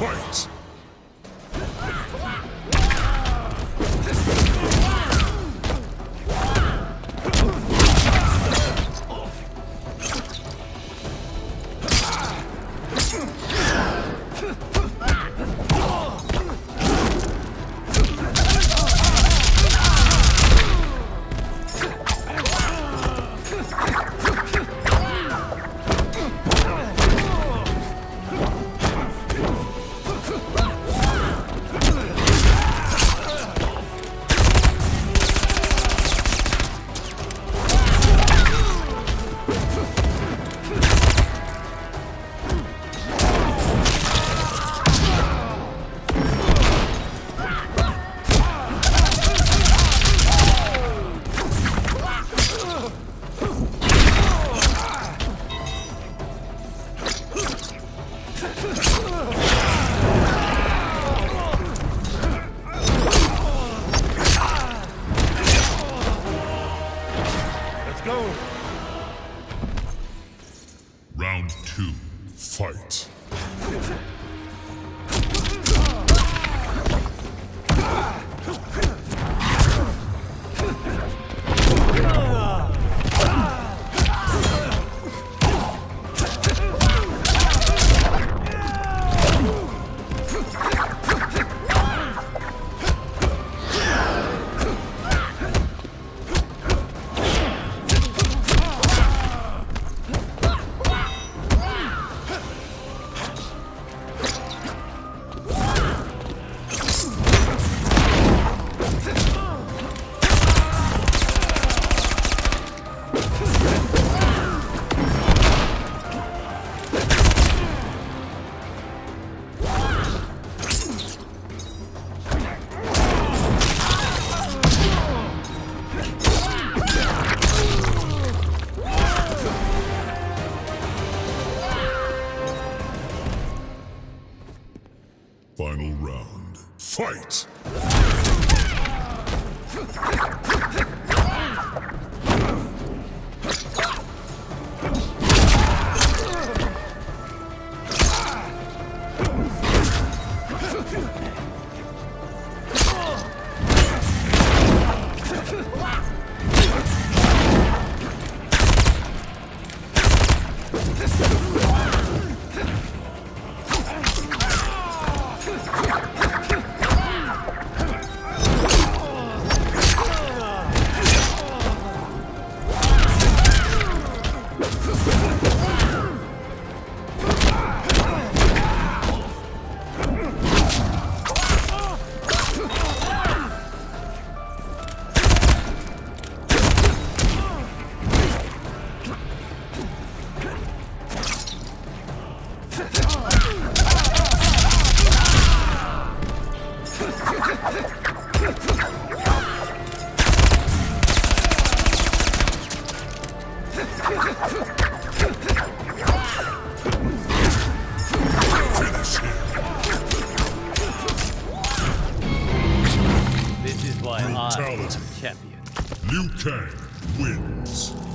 Fight! Let's go. Round two. Fight. Final round. Fight! Finish This is why I am champion. Liu Kang wins.